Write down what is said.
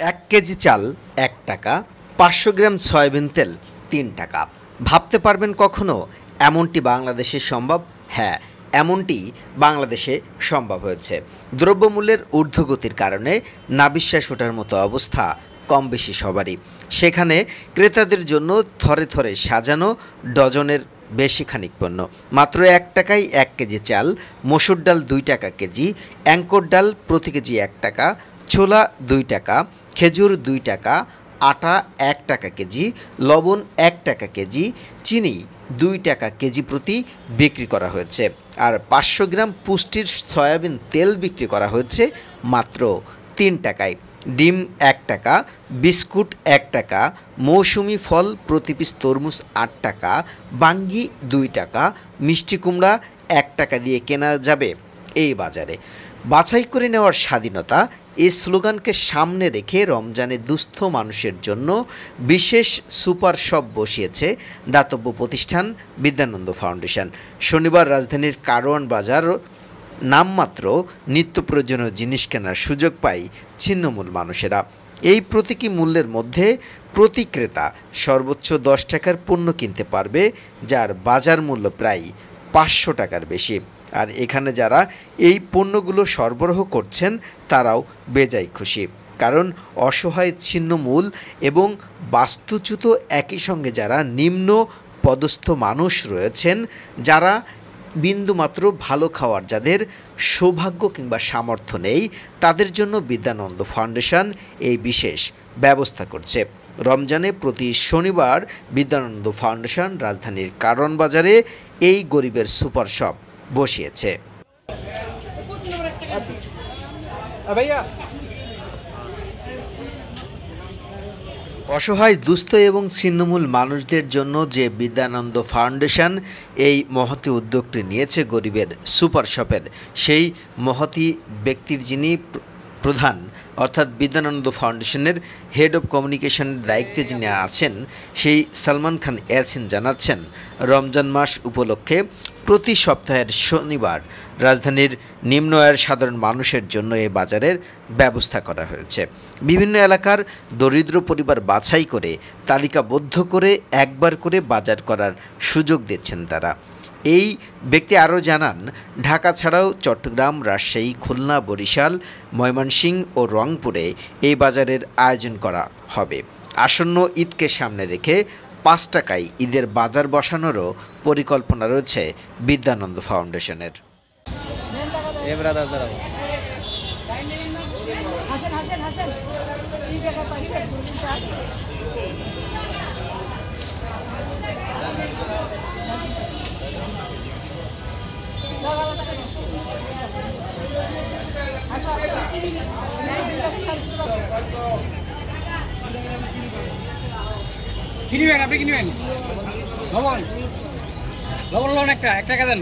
এক কেজি চাল, এক টাকা। পাঁচশো গ্রাম সয়াবিন তেল, তিন টাকা। ভাবতে পারবেন কখনো, এমনটি বাংলাদেশে সম্ভব? হ্যাঁ এমনটি বাংলাদেশে সম্ভব হয়েছে। দ্রব্যমূল্যের ঊর্ধ্বগতির কারণে নাবিশ্বাস ওঠার মতো অবস্থা কম বেশি সবারই। সেখানে ক্রেতাদের জন্য থরে থরে সাজানো ডজনের বেশি খানিক পণ্য। মাত্র এক টাকায় এক কেজি চাল, মসুর ডাল দুই টাকা কেজি, অ্যাঙ্কর ডাল প্রতি কেজি এক টাকা ছোলা দুই টাকা, খেজুর দুই টাকা, আটা এক টাকা কেজি, লবণ এক টাকা কেজি, চিনি দুই টাকা কেজি প্রতি বিক্রি করা হয়েছে। আর পাঁচশো গ্রাম পুষ্টির সয়াবিন তেল বিক্রি করা হয়েছে মাত্র তিন টাকায়। ডিম এক টাকা, বিস্কুট এক টাকা, মৌসুমি ফল প্রতি পিস তরমুজ আট টাকা, বাঙ্গি দুই টাকা, মিষ্টি কুমড়া এক টাকা দিয়ে কেনা যাবে এই বাজারে। বাছাই করে নেওয়ার স্বাধীনতা এই স্লোগানকে সামনে রেখে রমজানে দুস্থ মানুষের জন্য বিশেষ সুপার শপ বসিয়েছে দাতব্য প্রতিষ্ঠান বিদ্যানন্দ ফাউন্ডেশন। শনিবার রাজধানীর কারওয়ান বাজার নামমাত্র নিত্য প্রয়োজনীয় জিনিস কেনার সুযোগ পায় ছিন্নমূল মানুষেরা। এই প্রতীকী মূল্যের মধ্যে প্রতি ক্রেতা সর্বোচ্চ দশ টাকার পণ্য কিনতে পারবে, যার বাজার মূল্য প্রায় পাঁচশো টাকার বেশি। আর এখানে যারা এই পণ্যগুলো সরবরাহ করছেন, তারাও বেজায় খুশি। কারণ অসহায় ছিন্নমূল এবং বাস্তুচ্যুত একই সঙ্গে যারা নিম্ন পদস্থ মানুষ রয়েছেন, যারা বিন্দুমাত্র ভালো খাওয়ার যাদের সৌভাগ্য কিংবা সামর্থ্য নেই, তাদের জন্য বিদ্যানন্দ ফাউন্ডেশন এই বিশেষ ব্যবস্থা করছে। রমজানে প্রতি শনিবার বিদ্যানন্দ ফাউন্ডেশন রাজধানীর কারণ বাজারে এই গরিবের সুপার শপ বসিয়েছে। অসহায় দুস্থ এবং ছিন্নমূল মানুষদের জন্য যে বিদ্যানন্দ ফাউন্ডেশন এই মহতি উদ্যোগটি নিয়েছে গরিবের সুপার শপের। সেই মহতি ব্যক্তির যিনি প্রধান অর্থাৎ বিদ্যানন্দ ফাউন্ডেশনের হেড অব কমিউনিকেশনের দায়িত্বে যিনি আছেন সেই সালমান খান ইয়াসিন জানাচ্ছেন রমজান মাস উপলক্ষে প্রতি সপ্তাহের শনিবার রাজধানীর নিম্ন আয়ের সাধারণ মানুষের জন্য এই বাজারের ব্যবস্থা করা হয়েছে। বিভিন্ন এলাকার দরিদ্র পরিবার বাছাই করে তালিকাবদ্ধ করে একবার করে বাজার করার সুযোগ দিচ্ছেন তারা। এই ব্যক্তি আরও জানান, ঢাকা ছাড়াও চট্টগ্রাম, রাজশাহী, খুলনা, বরিশাল ময়মনসিংহ ও রংপুরে এই বাজারের আয়োজন করা হবে। আসন্ন ঈদকে সামনে রেখে পাঁচ টাকায় ঈদের বাজার বসানোরও পরিকল্পনা রয়েছে বিদ্যানন্দ ফাউন্ডেশনের। কি নিবেন? আপনি কিনবেন লবণ। লবণ লবণ একটা এক টাকা দেন।